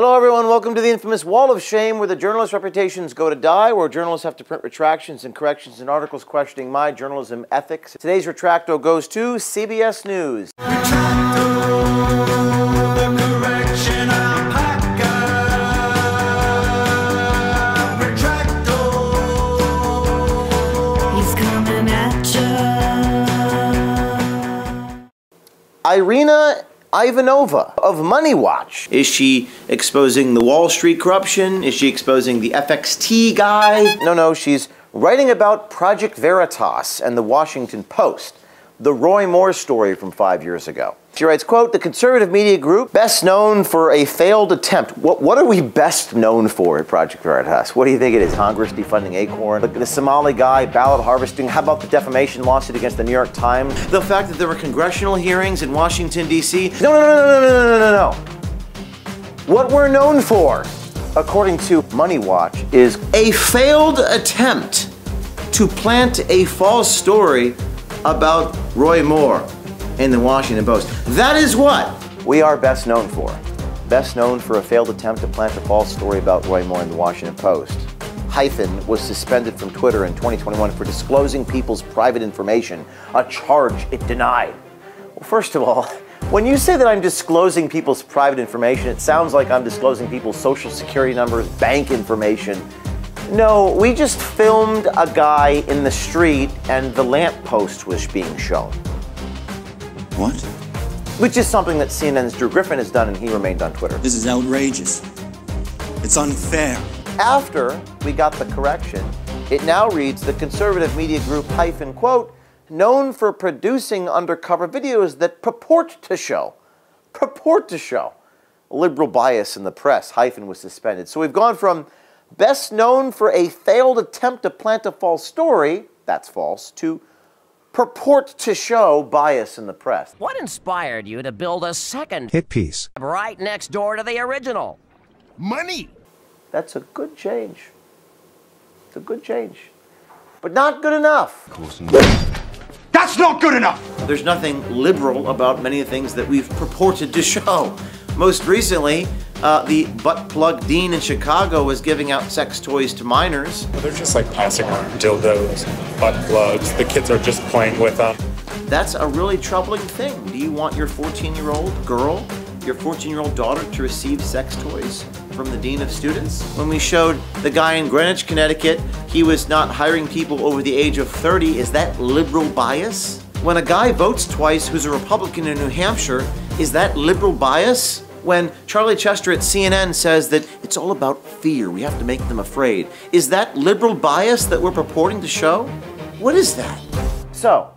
Hello, everyone. Welcome to the infamous Wall of Shame, where the journalists' reputations go to die, where journalists have to print retractions and corrections in articles questioning my journalism ethics. Today's retracto goes to CBS News. He's coming at you. Irina Ivanova of Money Watch. Is she exposing the Wall Street corruption? Is she exposing the FXT guy? No, no, she's writing about Project Veritas and the Washington Post, the Roy Moore story from five years ago. She writes, quote, the conservative media group best known for a failed attempt. What, what are we best known for at Project Veritas? What do you think it is? Congress defunding Acorn? Look, the Somali guy, ballot harvesting. How about the defamation lawsuit against the New York Times? The fact that there were congressional hearings in Washington, D.C. No, no, no, no, no, no, no, no, no. What we're known for, according to Money Watch, is a failed attempt to plant a false story about Roy Moore in the Washington Post. That is what we are best known for. Best known for a failed attempt to plant a false story about Roy Moore in the Washington Post. Hyphen was suspended from Twitter in 2021 for disclosing people's private information, a charge it denied. Well, first of all, when you say that I'm disclosing people's private information, it sounds like I'm disclosing people's social security numbers, bank information. No, we just filmed a guy in the street and the lamppost was being shown, What? which is something that CNN's Drew Griffin has done and he remained on Twitter. This is outrageous. It's unfair. After we got the correction, it now reads the conservative media group hyphen quote, known for producing undercover videos that purport to show, purport to show liberal bias in the press, hyphen was suspended. So we've gone from best known for a failed attempt to plant a false story, that's false, to purport to show bias in the press. What inspired you to build a second hit piece. right next door to the original? Money. That's a good change. It's a good change. But not good enough. Of course not. That's not good enough. There's nothing liberal about many of the things that we've purported to show. Most recently, uh, the butt plug dean in Chicago was giving out sex toys to minors. They're just like plastic dildos, butt plugs. The kids are just playing with them. That's a really troubling thing. Do you want your 14 year old girl, your 14 year old daughter to receive sex toys from the dean of students? When we showed the guy in Greenwich, Connecticut, he was not hiring people over the age of 30. Is that liberal bias? When a guy votes twice who's a Republican in New Hampshire, is that liberal bias? When Charlie Chester at CNN says that it's all about fear, we have to make them afraid, is that liberal bias that we're purporting to show? What is that? So,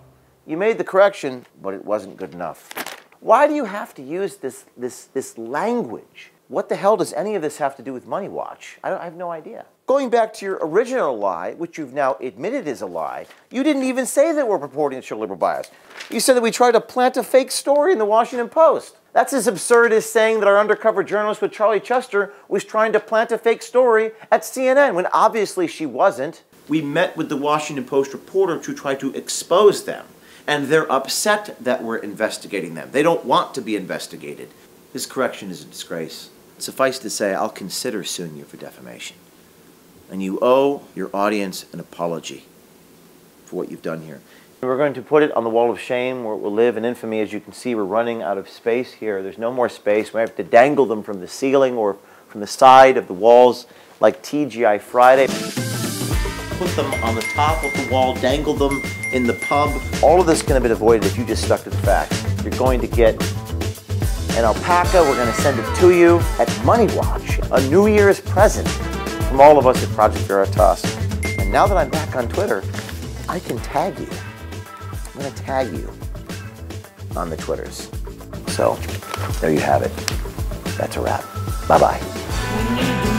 you made the correction, but it wasn't good enough. Why do you have to use this, this, this language? What the hell does any of this have to do with Money Watch? I, I have no idea. Going back to your original lie, which you've now admitted is a lie, you didn't even say that we're purporting to show liberal bias. You said that we tried to plant a fake story in the Washington Post. That's as absurd as saying that our undercover journalist with Charlie Chester was trying to plant a fake story at CNN when obviously she wasn't. We met with the Washington Post reporter to try to expose them, and they're upset that we're investigating them. They don't want to be investigated. This correction is a disgrace. Suffice to say, I'll consider suing you for defamation. And you owe your audience an apology for what you've done here. We're going to put it on the wall of shame where it will live in infamy. As you can see, we're running out of space here. There's no more space. We have to dangle them from the ceiling or from the side of the walls like TGI Friday. Put them on the top of the wall, dangle them in the pub. All of this can have been avoided if you just stuck to the facts. You're going to get an alpaca. We're going to send it to you at Money Watch, a New Year's present from all of us at Project Veritas. And now that I'm back on Twitter, I can tag you. I'm going to tag you on the Twitters. So there you have it. That's a wrap. Bye bye.